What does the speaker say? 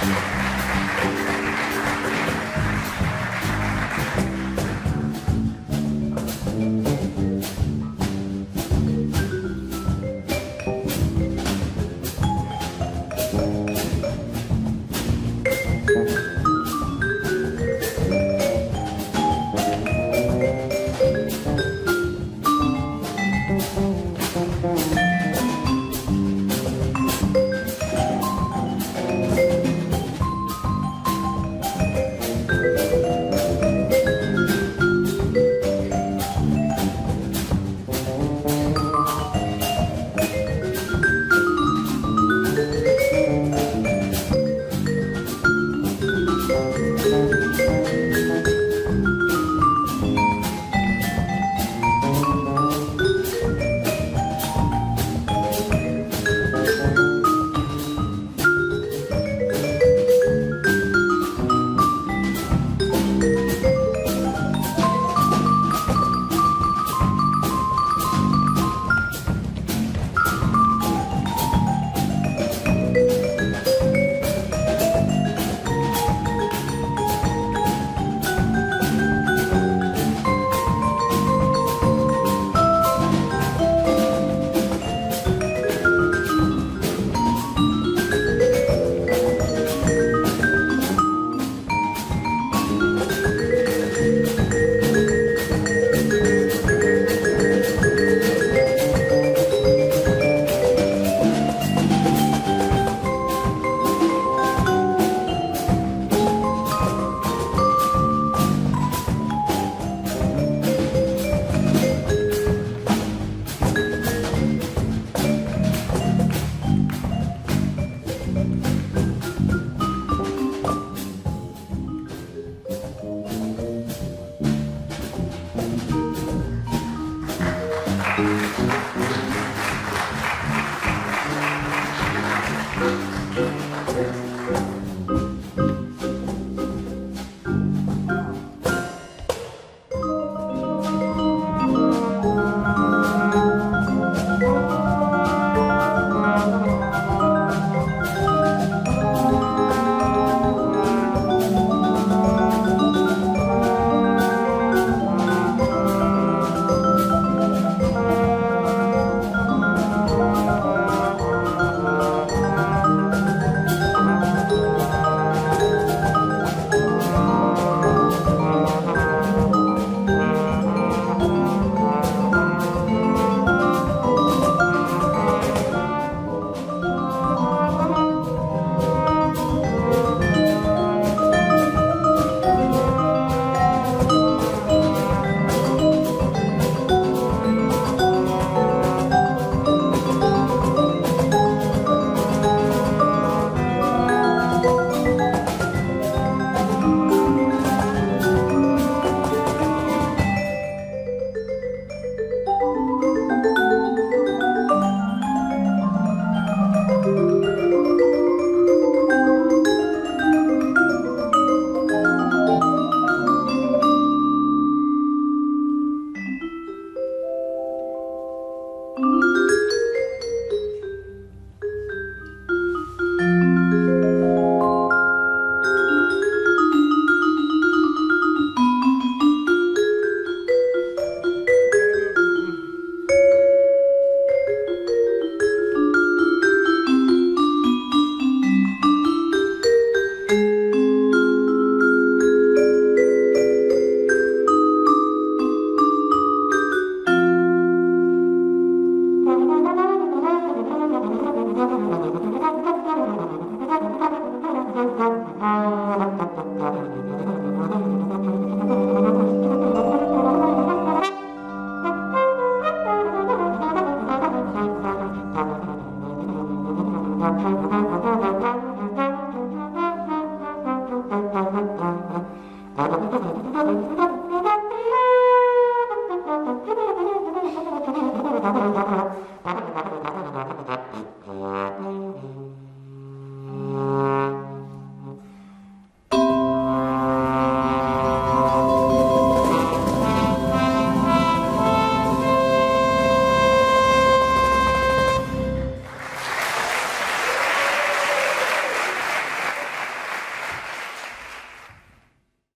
Thank Thank